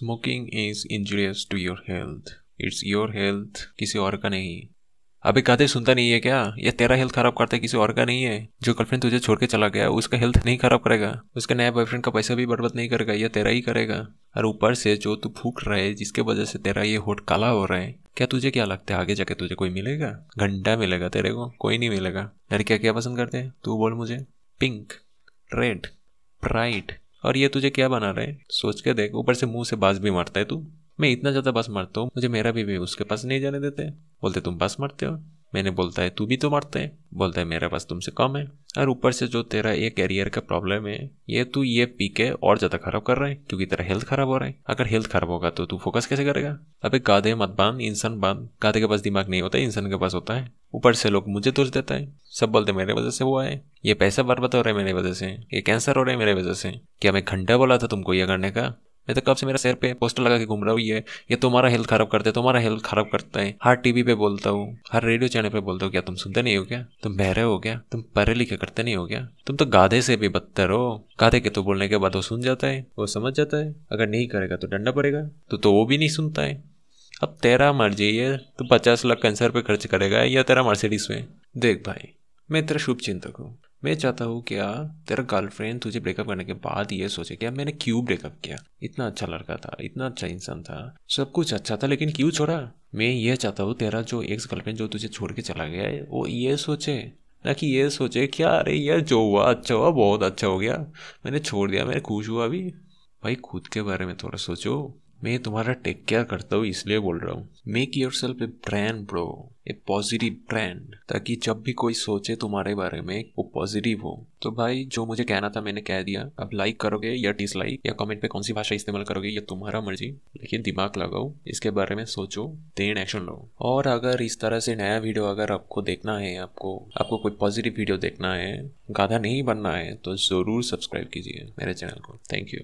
Smoking is injurious to your health it's your health किसी और का नहीं। अभी कहते सुनता नहीं है क्या? ये तेरा हेल्थ खराब करता है, किसी और का नहीं है? जो गर्लफ्रेंड तुझे छोड़ के चला गया, उसका हेल्थ नहीं खराब करेगा। उसका नया बॉयफ्रेंड का पैसा भी बर्बाद नहीं करेगा, ये तेरा ही करेगा। और ऊपर से जो तू फूक रहा है, जिसके वजह से तेरा ये होट काला हो रहा है, क्या तुझे क्या लगता है? आगे जाके तुझे कोई मिलेगा? घंटा मिलेगा तेरे को, कोई नहीं मिलेगा। यार क्या पसंद करते हैं? तू बोल मुझे। पिंक रेड ब्राइट और ये तुझे क्या बना रहे सोच के देख ऊपर से मुँह से बाज भी मारता है तू। मैं इतना ज़्यादा बस मारता हूँ मुझे मेरा भी, भी उसके पास नहीं जाने देते। बोलते तुम बस मारते हो? मैंने बोलता है तू भी तो मारते है। बोलता है मेरा पास तुमसे कम है। और ऊपर से जो तेरा ये कैरियर का प्रॉब्लम है ये तू ये पी के और ज़्यादा खराब कर रहा है क्योंकि तेरा हेल्थ खराब हो रहा है। अगर हेल्थ खराब होगा तो तू फोकस कैसे करेगा? अबे गाधे मत बाँध इंसान बाँध। गाधे के पास दिमाग नहीं होता इंसान के पास होता है। ऊपर से लोग मुझे दोष देता है। सब बोलते मेरे वजह से हुआ है। ये पैसा बर्बाद हो रहा है मेरी वजह से। ये कैंसर हो रहा है मेरे वजह से। क्या मैं घंटा बोला था तुमको ये करने का? मैं तो कब से मेरा सिर पे पोस्टर लगा के घूम रहा हूँ ये। ये तुम्हारा हेल्थ खराब करते है तुम्हारा हेल्थ खराब करता है। हर टीवी पे बोलता हूँ हर रेडियो चैनल पे बोलता हूँ क्या तुम सुनते नहीं हो क्या? तुम बहरे हो क्या? तुम पढ़े लिखे करते नहीं हो क्या? तुम तो गाधे से भी बदतर हो। गाधे के तो बोलने के बाद वो सुन जाता है वो समझ जाता है। अगर नहीं करेगा तो डंडा पड़ेगा तो, तो वो भी नहीं सुनता है। अब तेरा मर्ज़ी है तो पचास लाख कैंसर पे खर्च करेगा या तेरा मर्सिडीज में देख भाई मैं तेरा शुभ चिंतक हूँ। मैं चाहता हूँ क्या तेरा गर्लफ्रेंड तुझे ब्रेकअप करने के बाद ये सोचे क्या मैंने क्यों ब्रेकअप किया? इतना अच्छा लड़का था, इतना अच्छा इंसान था, सब कुछ अच्छा था, लेकिन क्यों छोड़ा? मैं ये चाहता हूँ तेरा जो एक्स गर्लफ्रेंड जो तुझे छोड़ के चला गया है, वो ये सोचे। ना कि ये सोचे क्या अरे यार, जो हुआ अच्छा हुआ, बहुत अच्छा हो गया। मैंने छोड़ दिया, मैं खुश हुआ अभी। भाई, खुद के बारे में थोड़ा सोचो। मैं तुम्हारा टेक केयर करता हूँ, इसलिए बोल रहा हूँ। Make yourself a brand bro a positive brand ताकि जब भी कोई सोचे तुम्हारे बारे में, वो पॉजिटिव हो। तो भाई, जो मुझे कहना था, मैंने कह दिया। अब लाइक करोगे या डिसलाइक या कमेंट पे कौन सी भाषा इस्तेमाल करोगे, ये तुम्हारा मर्ज़ी। लेकिन दिमाग लगाओ, इसके बारे में सोचो देन एक्शन लो। और अगर इस तरह से नया वीडियो अगर आपको देखना है, आपको आपको कोई पॉजिटिव वीडियो देखना है, गाधा नहीं बनना है तो ज़रूर सब्सक्राइब कीजिए मेरे चैनल को। Thank you